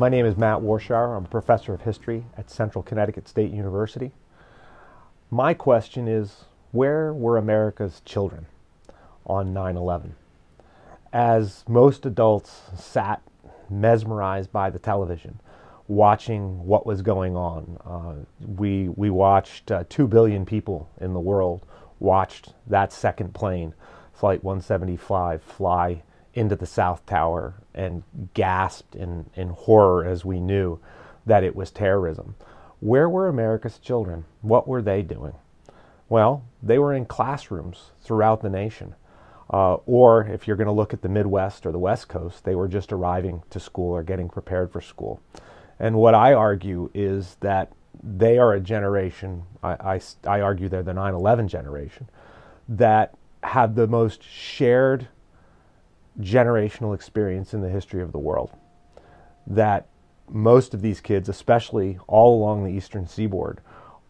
My name is Matt Warshauer. I'm a professor of history at Central Connecticut State University. My question is where were America's children on 9 11? As most adults sat mesmerized by the television, watching what was going on, uh, we, we watched uh, 2 billion people in the world watched that second plane, Flight 175, fly into the South Tower and gasped in, in horror as we knew that it was terrorism. Where were America's children? What were they doing? Well, they were in classrooms throughout the nation. Uh, or if you're going to look at the Midwest or the West Coast, they were just arriving to school or getting prepared for school. And what I argue is that they are a generation, I, I, I argue they're the 9 11 generation, that have the most shared generational experience in the history of the world. That most of these kids, especially all along the eastern seaboard,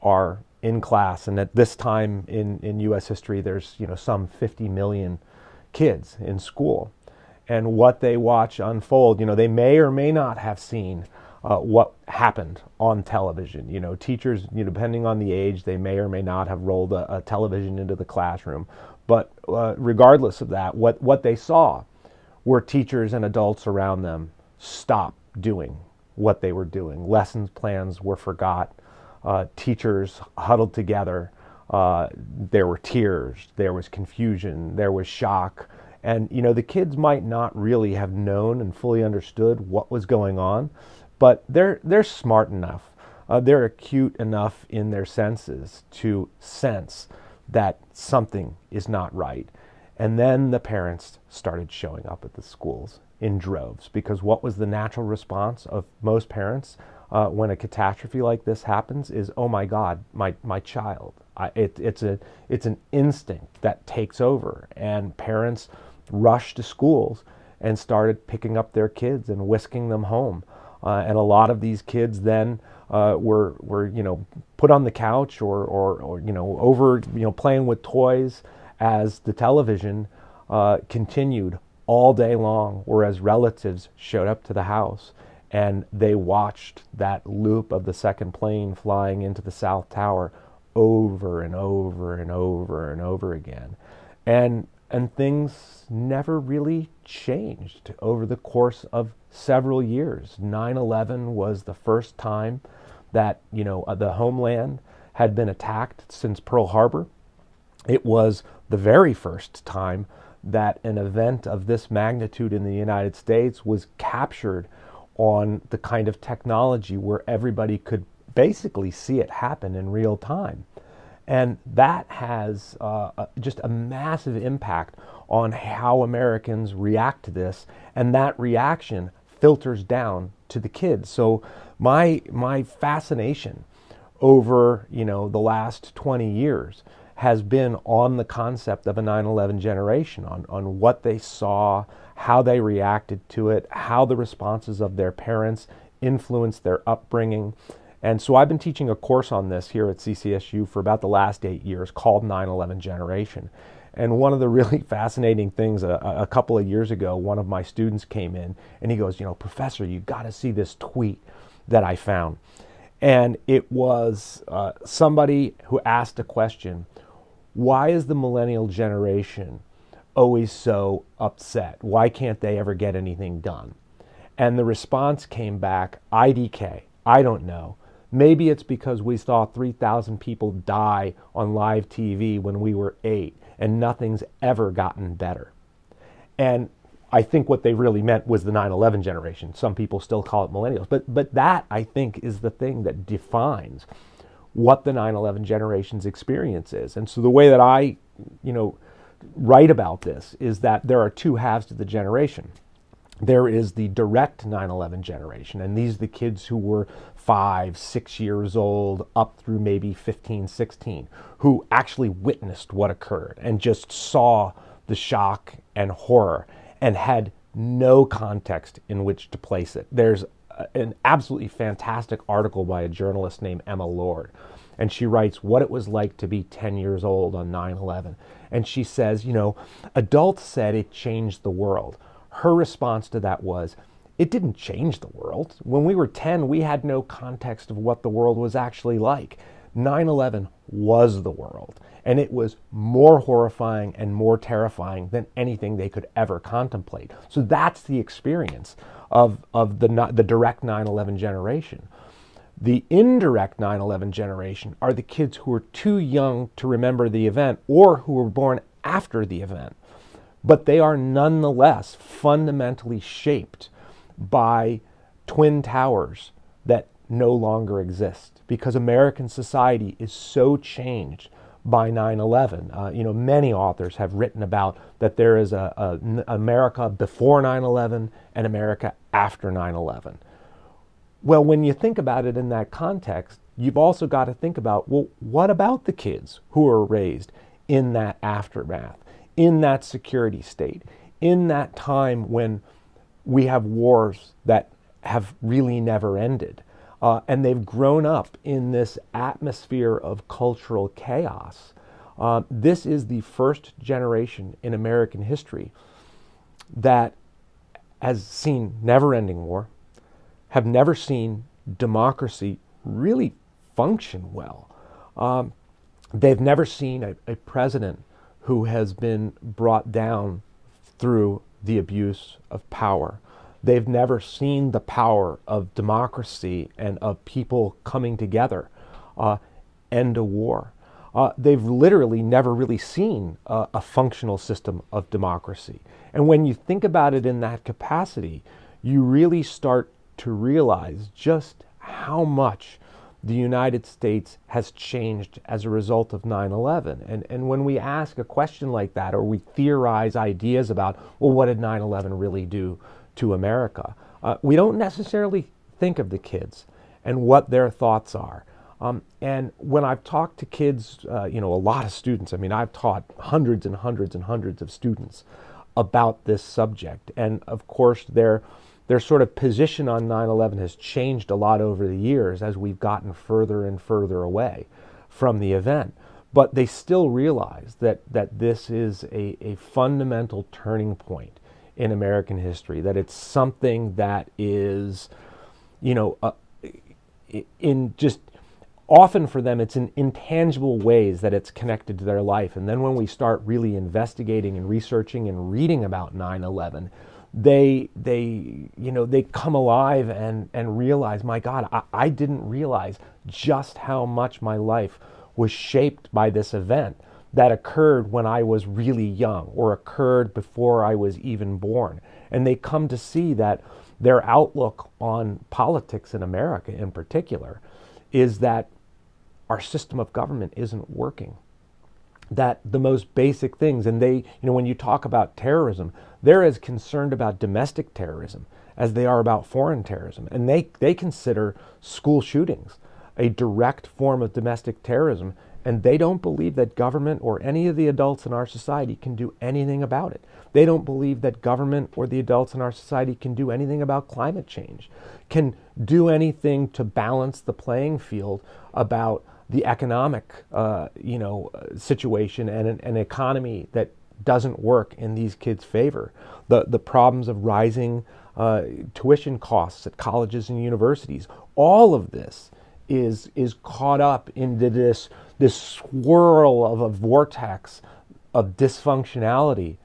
are in class. And at this time in, in U.S. history, there's you know some 50 million kids in school. And what they watch unfold, you know, they may or may not have seen uh, what happened on television. You know, teachers, you know, depending on the age, they may or may not have rolled a, a television into the classroom. But uh, regardless of that, what, what they saw were teachers and adults around them stop doing what they were doing. Lessons plans were forgot. Uh, teachers huddled together. Uh, there were tears. There was confusion. There was shock. And, you know, the kids might not really have known and fully understood what was going on, but they're, they're smart enough. Uh, they're acute enough in their senses to sense that something is not right. And then the parents started showing up at the schools in droves because what was the natural response of most parents uh, when a catastrophe like this happens is, oh my God, my, my child. I, it, it's, a, it's an instinct that takes over. And parents rushed to schools and started picking up their kids and whisking them home. Uh, and a lot of these kids then uh, were, were, you know, put on the couch or, or, or, you know, over, you know, playing with toys as the television uh, continued all day long, whereas relatives showed up to the house and they watched that loop of the second plane flying into the South Tower over and over and over and over again. And, and things never really changed over the course of several years. 9 11 was the first time that, you know, uh, the homeland had been attacked since Pearl Harbor. It was the very first time that an event of this magnitude in the United States was captured on the kind of technology where everybody could basically see it happen in real time. And that has uh, just a massive impact on how Americans react to this, and that reaction filters down to the kids. So my my fascination over you know the last 20 years has been on the concept of a 9 11 generation, on, on what they saw, how they reacted to it, how the responses of their parents influenced their upbringing. And so I've been teaching a course on this here at CCSU for about the last eight years called 9 11 Generation. And one of the really fascinating things, a, a, couple of years ago, one of my students came in and he goes, You know, Professor, you got to see this tweet that I found. And it was uh, somebody who asked a question why is the millennial generation always so upset? Why can't they ever get anything done? And the response came back IDK. I don't know. Maybe it's because we saw 3,000 people die on live TV when we were eight, and nothing's ever gotten better. And I think what they really meant was the 9 11 generation. Some people still call it millennials. But, but that, I think, is the thing that defines what the 9/11 generation's experience is. And so the way that I, you know, write about this is that there are two halves to the generation. There is the direct 9/11 generation, and these are the kids who were five, six years old, up through maybe 15, 16, who actually witnessed what occurred and just saw the shock and horror and had no context in which to place it. There's an absolutely fantastic article by a journalist named Emma Lord. And she writes what it was like to be 10 years old on 9 11. And she says, you know, adults said it changed the world. Her response to that was, it didn't change the world. When we were 10, we had no context of what the world was actually like. 9 11 was the world, and it was more horrifying and more terrifying than anything they could ever contemplate. So that's the experience of, of the, the direct 9 11 generation. The indirect 9 11 generation are the kids who are too young to remember the event or who were born after the event. But they are nonetheless fundamentally shaped by twin towers that no longer exist because American society is so changed by 9/11. Uh, you know, many authors have written about that there is a, a America before 9/11 and America after 9/11. Well, when you think about it in that context, you've also got to think about well, what about the kids who are raised in that aftermath, in that security state, in that time when we have wars that have really never ended? Uh, and they've grown up in this atmosphere of cultural chaos. Uh, this is the first generation in American history that has seen never ending war, have never seen democracy really function well. Um, they've never seen a, a president who has been brought down through the abuse of power. They've never seen the power of democracy and of people coming together uh, end a war. Uh, they've literally never really seen a, functional system of democracy. And when you think about it in that capacity, you really start to realize just how much the United States has changed as a result of 9 11. And, and when we ask a question like that, or we theorize ideas about, well, what did 9 11 really do to America, uh, we don't necessarily think of the kids and what their thoughts are. Um, and when I've talked to kids, uh, you know, a lot of students, I mean, I've taught hundreds and hundreds and hundreds of students about this subject. And of course, they're their sort of position on 9 11 has changed a lot over the years as we've gotten further and further away from the event. But they still realize that, that this is a, a fundamental turning point in American history, that it's something that is, you know, uh, in just often for them it's in intangible ways that it's connected to their life. And then when we start really investigating and researching and reading about 9-11 they they you know they come alive and and realize my god I, I didn't realize just how much my life was shaped by this event that occurred when I was really young or occurred before I was even born. And they come to see that their outlook on politics in America in particular is that our system of government isn't working. That the most basic things and they you know when you talk about terrorism they're as concerned about domestic terrorism as they are about foreign terrorism. And they they consider school shootings a direct form of domestic terrorism and they don't believe that government or any of the adults in our society can do anything about it. They don't believe that government or the adults in our society can do anything about climate change, can do anything to balance the playing field about the economic, uh, you know, situation and an, an, economy that doesn't work in these kids' favor. The the problems of rising uh, tuition costs at colleges and universities. All of this is is caught up into this this swirl of a vortex of dysfunctionality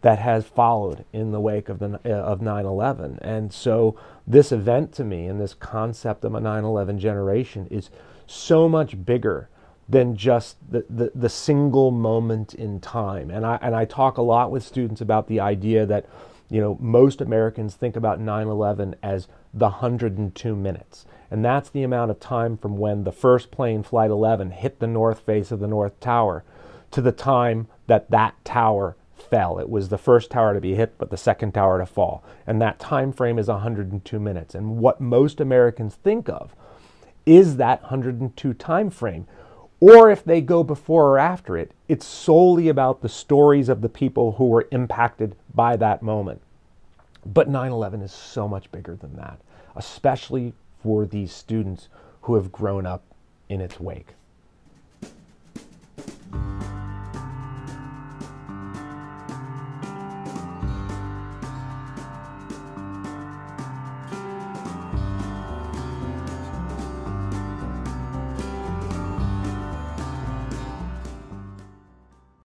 that has followed in the wake of the uh, of 9/11. And so this event to me and this concept of a 9/11 generation is so much bigger than just the, the, the, single moment in time. And I, and I talk a lot with students about the idea that, you know, most Americans think about 9 11 as the 102 minutes. And that's the amount of time from when the first plane, Flight 11, hit the north face of the North Tower to the time that that tower fell. It was the first tower to be hit, but the second tower to fall. And that time frame is 102 minutes. And what most Americans think of is that 102 time frame. Or if they go before or after it, it's solely about the stories of the people who were impacted by that moment. But 9 11 is so much bigger than that, especially for these students who have grown up in its wake.